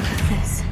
Look at this.